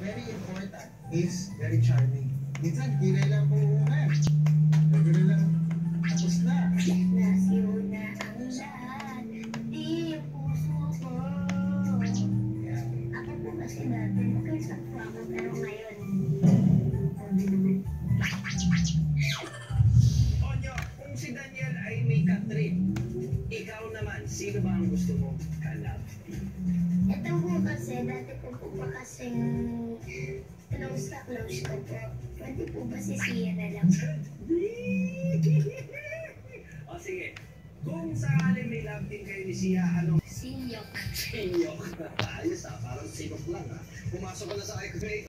very important is very charming. Minsan, kilay lang po una. Gagano lang, tapos na. Nasiyo na ang lahat, di puso ko. Ako po kasi dati, mag-isip po ako, pero ngayon, Onyo, kung si Daniel ay may katrip, ikaw naman, sino ba ang gusto mo kalap? ito po kasi, dati ko po pa kasing close close ko po. Pwede po ba si Sia na lang? o sige, kung sakaling may love team kayo ni Sia, anong Siyok. sinyo? Ayos ah, parang sinok lang ah. Pumasok ka na sa iCreate.